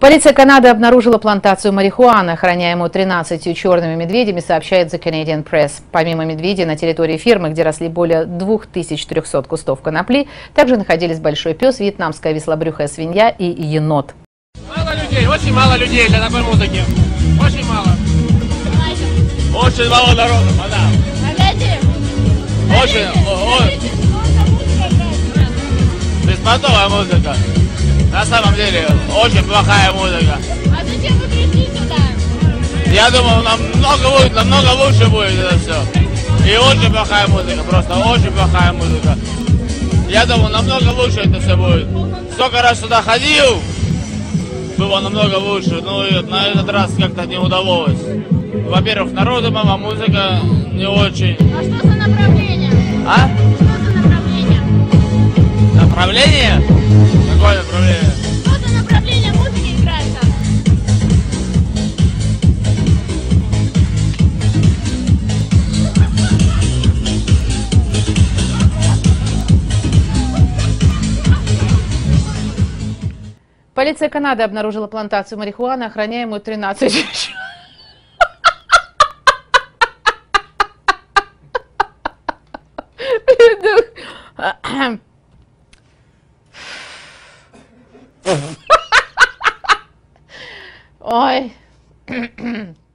Полиция Канады обнаружила плантацию марихуаны, охраняемую 13 черными медведями, сообщает The Canadian Press. Помимо медведей, на территории фирмы, где росли более 2300 кустов конопли, также находились большой пес, вьетнамская веслобрюхая свинья и енот. Мало людей, очень мало людей для такой музыки. Очень мало. Очень мало народу, мадам. Очень, о- о- беспонтовая музыка. На самом деле, очень плохая музыка. А зачем вы пришли сюда? Я думал, намного будет, намного лучше будет это все. И очень плохая музыка, просто очень плохая музыка. Я думал, намного лучше это все будет. Сколько раз сюда ходил, было намного лучше. Ну и на этот раз как-то не удалось. Во-первых, народу мало, музыка не очень. А что за направление? А? Направление? Что за направление музыки играет там? Полиция Канады обнаружила плантацию марихуаны, охраняемую 13 Oi.